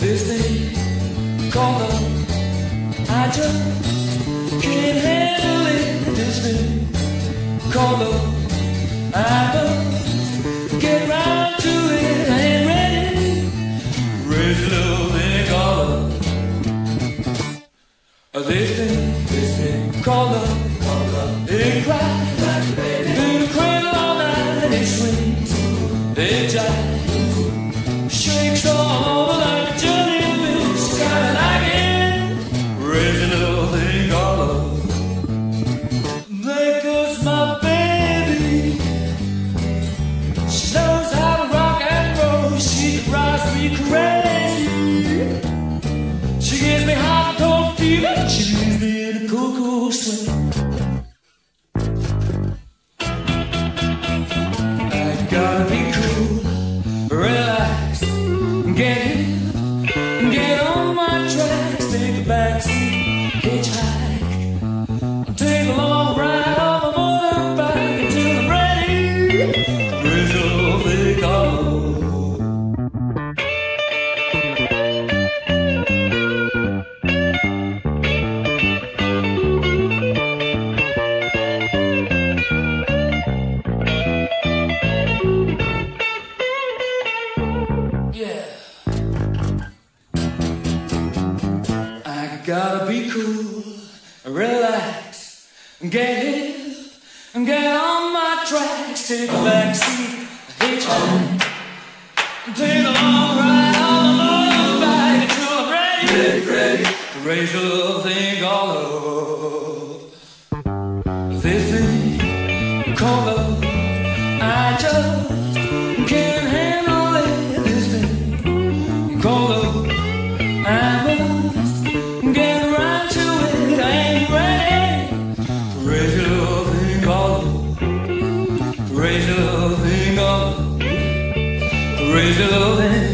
called love. I just can't handle it. Called love. I must get round to it. I ain't ready. Called love. It cries like a baby. In the cradle all night. It swings. It jives. Shakes all over get get on my tracks, take a backseat, hitchhike, take a long ride on a motorbike until I'm ready. Little thing called Yeah. Gotta be cool, relax, and get hip, and get on my tracks, take a backseat, hitchhike, take a long ride on a motorbike. Until I'm ready, ready, ready to raise a little thing called love. This thing called Raise your thing called. Raise called love.